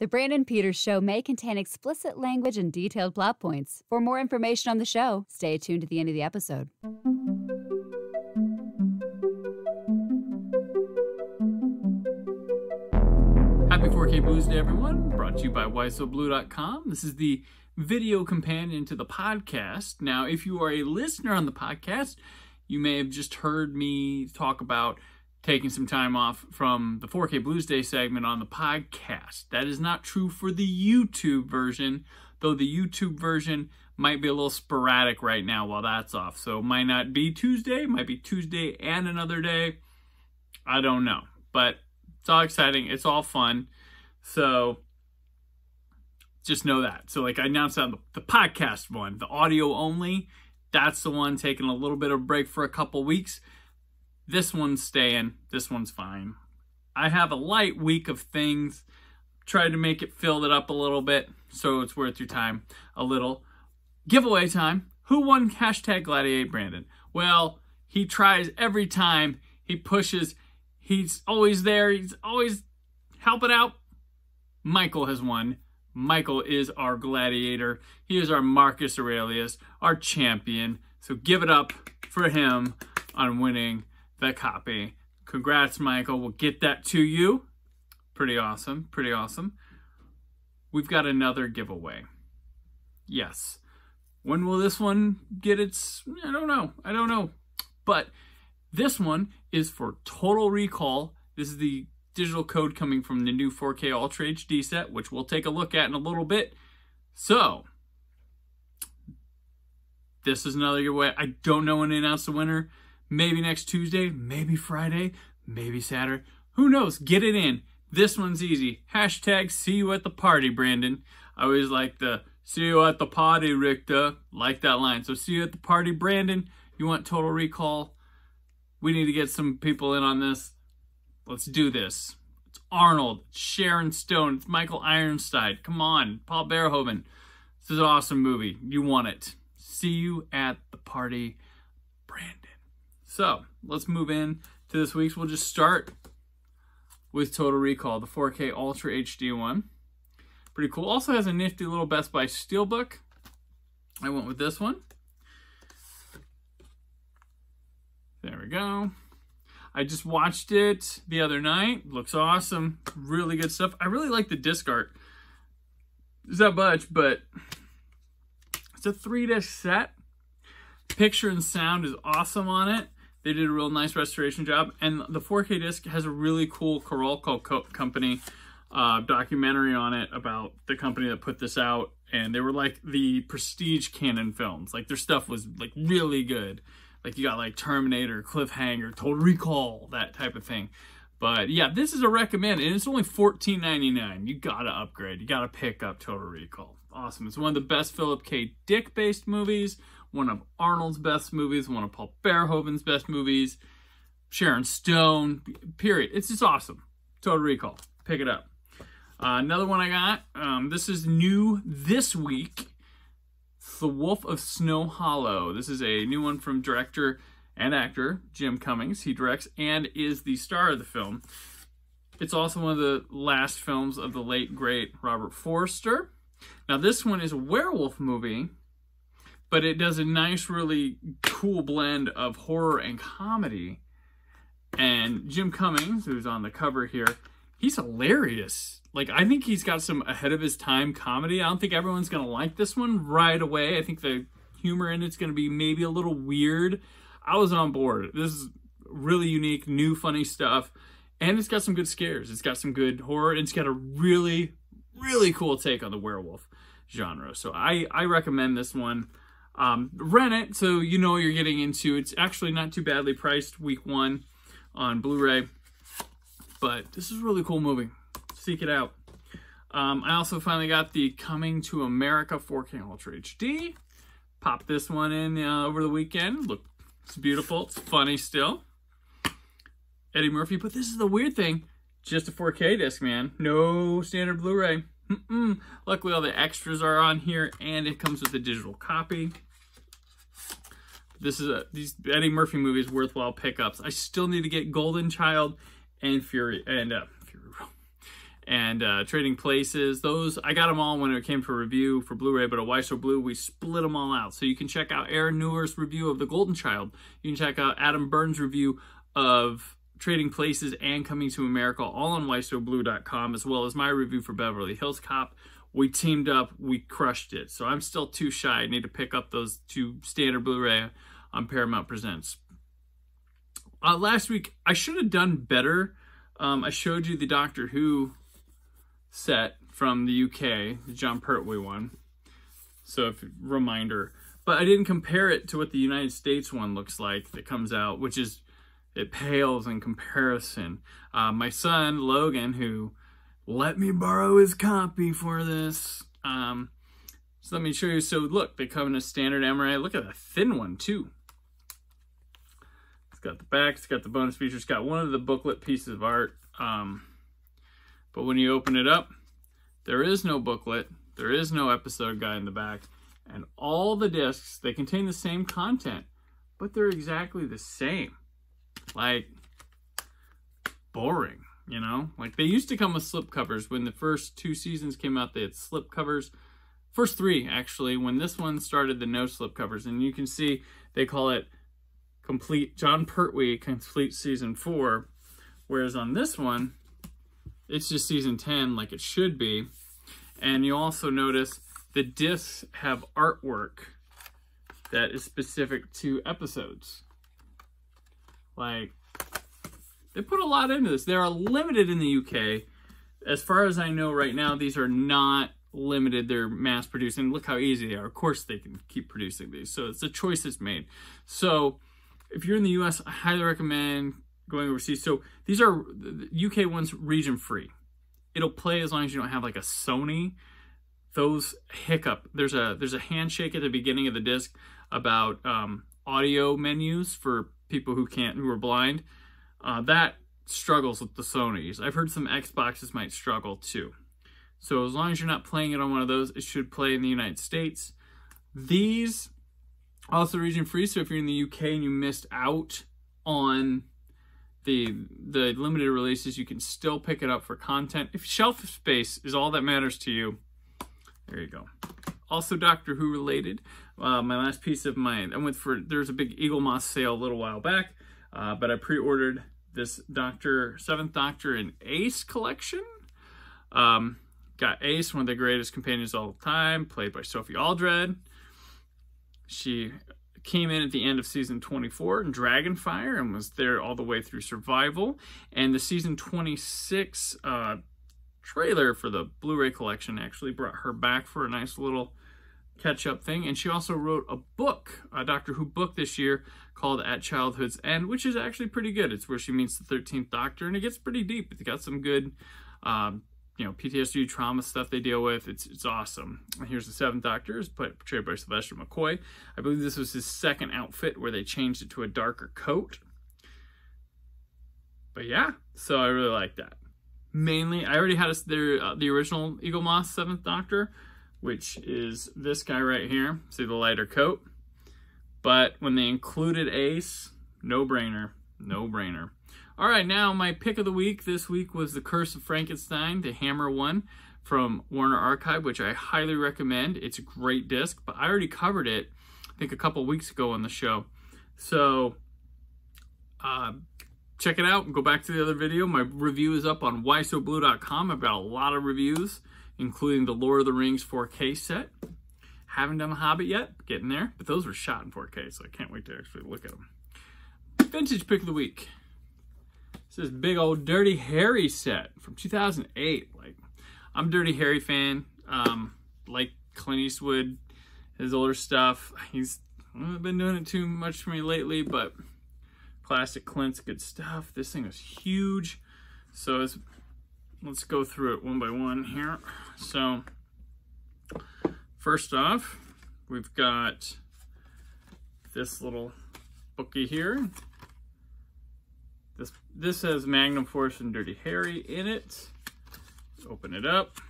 The Brandon Peters Show may contain explicit language and detailed plot points. For more information on the show, stay tuned to the end of the episode. Happy 4K BLUsday, everyone. Brought to you by WhySoBlue.com. This is the video companion to the podcast. Now, if you are a listener on the podcast, you may have just heard me talk about taking some time off from the 4K BLUsday segment on the podcast. That is not true for the YouTube version, though the YouTube version might be a little sporadic right now while that's off. So it might not be Tuesday, might be Tuesday and another day. I don't know. But it's all exciting. It's all fun. So just know that. So like I announced on the, the podcast one, the audio only, that's the one taking a little bit of break for a couple weeks. This one's staying. This one's fine. I have a light week of things. Tried to make it fill it up a little bit, so it's worth your time a little. Giveaway time. Who won hashtag Gladiate Brandon? Well, he tries every time. He pushes. He's always there. He's always helping out. Michael has won. Michael is our gladiator. He is our Marcus Aurelius, our champion. So give it up for him on winning the copy. Congrats, Michael. We'll get that to you. Pretty awesome. Pretty awesome. We've got another giveaway. Yes. When will this one get its. I don't know. I don't know. But this one is for Total Recall. This is the digital code coming from the new 4K Ultra HD set, which we'll take a look at in a little bit. So, this is another giveaway. I don't know when to announce the winner. Maybe next Tuesday, maybe Friday, maybe Saturday. Who knows? Get it in. This one's easy. Hashtag see you at the party, Brandon. I always like the see you at the party, Richter. Like that line. So see you at the party, Brandon. You want total recall? We need to get some people in on this. Let's do this. It's Arnold, it's Sharon Stone, it's Michael Ironside. Come on, Paul Verhoeven. This is an awesome movie. You want it. See you at the party, Brandon. So let's move in to this week's. We'll just start with Total Recall, the 4K Ultra HD one. Pretty cool. Also has a nifty little Best Buy Steelbook. I went with this one. There we go. I just watched it the other night. Looks awesome. Really good stuff. I really like the disc art. It's not much, but it's a three disc set. Picture and sound is awesome on it. They did a real nice restoration job. And the 4K disc has a really cool Carolco co company uh, documentary on it about the company that put this out. And they were like the prestige Cannon films. Like their stuff was like really good. Like you got like Terminator, Cliffhanger, Total Recall, that type of thing. But yeah, this is a recommend, and it's only $14.99. You gotta upgrade. You gotta pick up Total Recall. Awesome. It's one of the best Philip K. Dick based movies, one of Arnold's best movies, one of Paul Verhoeven's best movies, Sharon Stone, period. It's just awesome. Total Recall. Pick it up. Uh, another one I got, um, this is new this week. The Wolf of Snow Hollow. This is a new one from director and actor Jim Cummings. He directs and is the star of the film. It's also one of the last films of the late great Robert Forster. Now this one is a werewolf movie, but it does a nice, really cool blend of horror and comedy. And Jim Cummings, who's on the cover here, he's hilarious. Like I think he's got some ahead of his time comedy. I don't think everyone's gonna like this one right away. I think the humor in it's gonna be maybe a little weird. I was on board. This is really unique, new, funny stuff, and it's got some good scares. It's got some good horror. And it's got a really, really cool take on the werewolf genre. So I I recommend this one. Um, rent it so you know you're getting into. It's actually not too badly priced week one on Blu-ray, but this is really cool movie seek it out. Um, I also finally got the Coming to America 4K Ultra HD. Pop this one in uh, over the weekend. Look, it's beautiful. It's funny still. Eddie Murphy, but this is the weird thing. Just a 4K disc, man. No standard Blu-ray. Luckily, all the extras are on here, and it comes with a digital copy. This is a these Eddie Murphy movies worthwhile pickups. I still need to get Golden Child and Fury and uh, and uh, Trading Places. Those I got them all when it came for review for Blu-ray, but a Why So Blue we split them all out. So you can check out Aaron Neuwirth's review of The Golden Child. You can check out Adam Burns' review of Trading Places and Coming to America, all on WhySoBlue.com, as well as my review for Beverly Hills Cop. We teamed up, we crushed it. So I'm still too shy. I need to pick up those two standard Blu-ray on Paramount Presents. Uh, last week, I should have done better. Um, I showed you the Doctor Who set from the UK, the Jon Pertwee one. So, if reminder, but I didn't compare it to what the United States one looks like that comes out, which is it pales in comparison. Uh, my son Logan, who let me borrow his copy for this. Um, so let me show you. So look, they come in a standard Amaray. Look at a thin one too. It's got the back. It's got the bonus features. It's got one of the booklet pieces of art. Um, but when you open it up, there is no booklet. There is no episode guide in the back. And all the discs, they contain the same content, but they're exactly the same. Like, boring, you know? Like, they used to come with slip covers. When the first two seasons came out, they had slip covers. First three, actually. When this one started, the no slip covers. And you can see they call it Complete Jon Pertwee Complete Season 4. Whereas on this one, it's just Season 10 like it should be. And you also notice the discs have artwork that is specific to episodes. Like, they put a lot into this. They are limited in the UK. As far as I know right now, these are not limited. They're mass producing. Look how easy they are. Of course, they can keep producing these. So it's a choice that's made. So if you're in the US, I highly recommend going overseas. So these are UK ones region free. It'll play as long as you don't have like a Sony. Those hiccup. There's a there's a handshake at the beginning of the disc about um, audio menus for people who can't who are blind. Uh, that struggles with the Sony's. I've heard some Xboxes might struggle too. So as long as you're not playing it on one of those, it should play in the United States. These also region free. So if you're in the UK and you missed out on the the limited releases, you can still pick it up for content. If shelf space is all that matters to you, there you go. Also Doctor Who related. Uh, my last piece of my I went for there's a big Eagle Eaglemoss sale a little while back, uh, but I pre-ordered this Doctor Seventh Doctor and Ace collection. Um, got Ace, one of the greatest companions of all time, played by Sophie Aldred. She came in at the end of season 24 in Dragonfire and was there all the way through Survival. And the season 26 uh, trailer for the Blu-ray collection actually brought her back for a nice little catch-up thing. And she also wrote a book, a Doctor Who book this year called At Childhood's End, which is actually pretty good. It's where she meets the 13th Doctor, and it gets pretty deep. It's got some good um, you know, PTSD trauma stuff they deal with. It's it's awesome. Here's the Seventh Doctor, is portrayed by Sylvester McCoy. I believe this was his second outfit where they changed it to a darker coat. But yeah, so I really like that. Mainly, I already had a, their, uh, the original Eagle Eaglemoss Seventh Doctor, which is this guy right here. See the lighter coat. But when they included Ace, no brainer, no brainer. All right, now my pick of the week this week was The Curse of Frankenstein, the Hammer one from Warner Archive, which I highly recommend. It's a great disc, but I already covered it, I think a couple weeks ago on the show. So uh, check it out. Go back to the other video. My review is up on whysoblue.com. I've got a lot of reviews, including the Lord of the Rings 4K set. Haven't done The Hobbit yet, getting there, but those were shot in 4K, so I can't wait to actually look at them. Vintage pick of the week. This is big old Dirty Harry set from 2008. Like, I'm Dirty Harry fan. Um, like Clint Eastwood, his older stuff. He's been doing it too much for me lately, but classic Clint's good stuff. This thing is huge. So let's go through it one by one here. So first off, we've got this little bookie here. This this has Magnum Force and Dirty Harry in it. Open it up.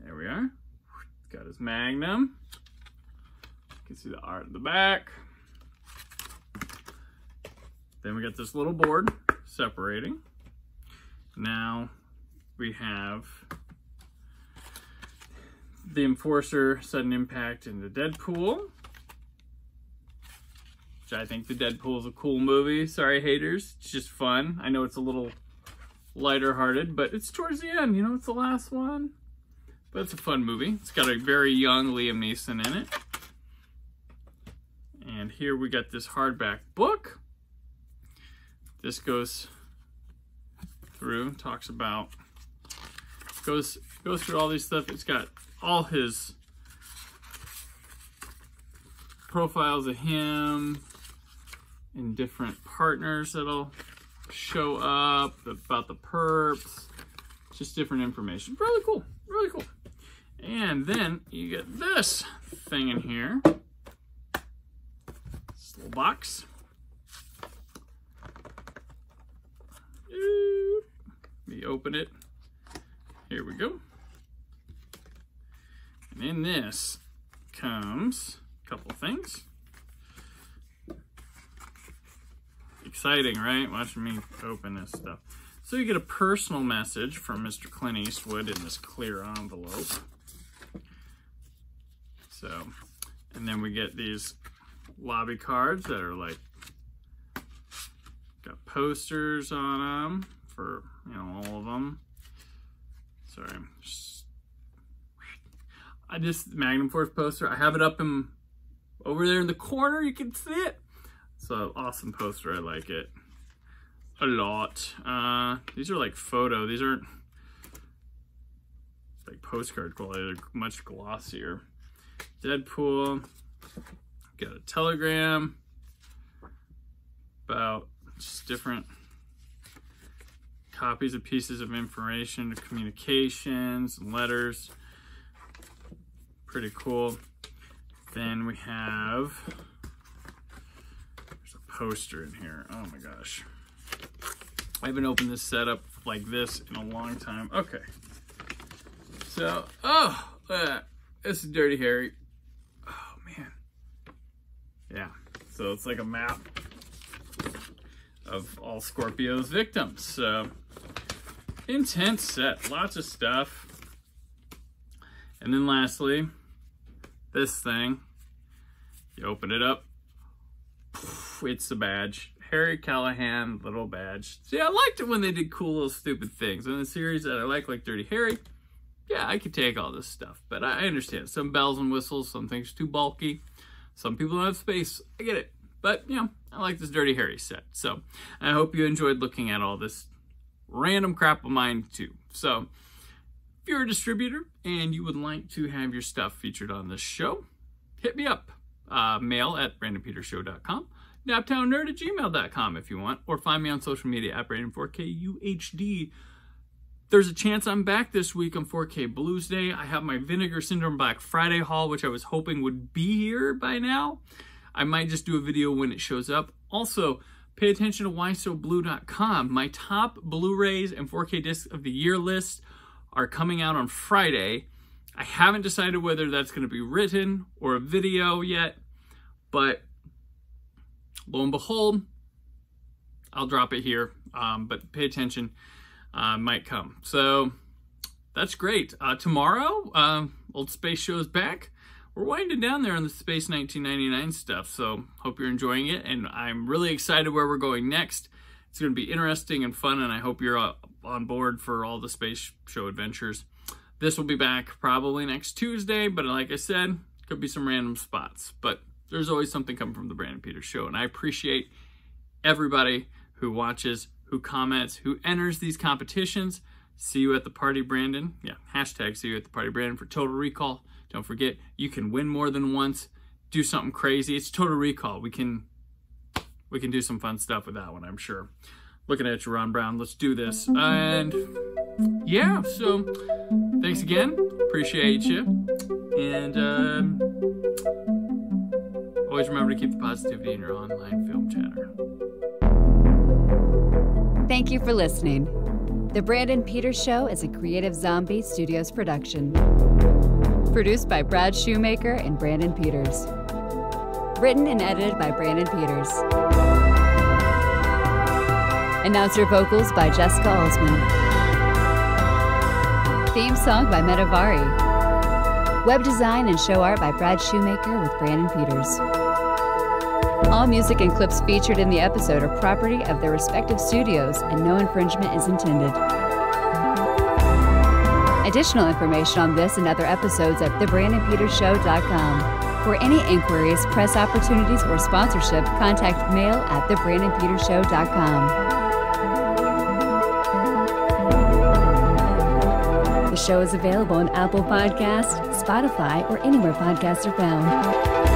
There we are. Got his Magnum. You can see the art in the back. Then we got this little board separating. Now we have the Enforcer Sudden Impact and the Dead Pool. Which I think the Dead Pool is a cool movie. Sorry, haters. It's just fun. I know it's a little lighter hearted, but it's towards the end. You know, it's the last one. But it's a fun movie. It's got a very young Liam Neeson in it. And here we got this hardback book. This goes through, talks about, goes goes through all these stuff. It's got all his profiles of him and different partners that'll show up, about the perps, just different information. Really cool, really cool. And then you get this thing in here. This little box. Let me open it. Here we go. And in this comes a couple things. Exciting, right? Watching me open this stuff. So you get a personal message from Mr. Clint Eastwood in this clear envelope. So, and then we get these lobby cards that are like, got posters on them for, you know, all of them. Sorry. I just, Magnum Force poster, I have it up in, over there in the corner, you can see it. It's an awesome poster, I like it a lot. Uh, these are like photo, these aren't like postcard quality, they're much glossier. Dead Pool. Got a telegram about just different copies of pieces of information, communications, and letters. Pretty cool. Then we have, there's a poster in here. Oh my gosh. I haven't opened this setup like this in a long time. Okay. So, oh, this is Dirty Harry. Oh, man. Yeah, so it's like a map of all Scorpio's victims. So intense set, lots of stuff. And then lastly, this thing, you open it up, it's the badge. Harry Callahan little badge. See, I liked it when they did cool little stupid things. In the series that I like, like Dirty Harry, yeah, I could take all this stuff. But I understand. Some bells and whistles, some things too bulky. Some people don't have space. I get it. But, you know, I like this Dirty Harry set. So I hope you enjoyed looking at all this random crap of mine too. So if you're a distributor and you would like to have your stuff featured on this show, hit me up. Uh, mail at brandonpetershow.com, naptownnerd at gmail.com if you want, or find me on social media at Brandon4KUHD. There's a chance I'm back this week on 4K BLUsday. I have my Vinegar Syndrome Black Friday haul, which I was hoping would be here by now. I might just do a video when it shows up. Also, pay attention to whysoblue.com. My top Blu-rays and 4K discs of the year list are coming out on Friday. I haven't decided whether that's going to be written or a video yet, but lo and behold, I'll drop it here. Um, but pay attention uh, might come. So that's great. Uh, tomorrow, uh, Old Space Show's back. We're winding down there on the Space 1999 stuff, so hope you're enjoying it, and I'm really excited where we're going next. It's going to be interesting and fun, and I hope you're uh, on board for all the Space Show adventures. This will be back probably next Tuesday, but like I said, could be some random spots. But there's always something coming from the Brandon Peters Show, and I appreciate everybody who watches who comments, who enters these competitions. See you at the party, Brandon. Yeah, hashtag see you at the party, Brandon, for Total Recall. Don't forget, you can win more than once. Do something crazy. It's Total Recall. We can we can do some fun stuff with that one, I'm sure. Looking at you, Ron Brown. Let's do this. And yeah, so thanks again. Appreciate you. And um, always remember to keep the positivity in your online film chatter. Thank you for listening. The Brandon Peters Show is a Creative Zombie Studios production. Produced by Brad Shoemaker and Brandon Peters. Written and edited by Brandon Peters. Announcer vocals by Jessica Alsman. Theme song by Metavari. Web design and show art by Brad Shoemaker with Brandon Peters. All music and clips featured in the episode are property of their respective studios, and no infringement is intended. Additional information on this and other episodes at thebrandonpetershow.com. For any inquiries, press opportunities, or sponsorship, contact mail at thebrandonpetershow.com. The show is available on Apple Podcast, Spotify, or anywhere podcasts are found.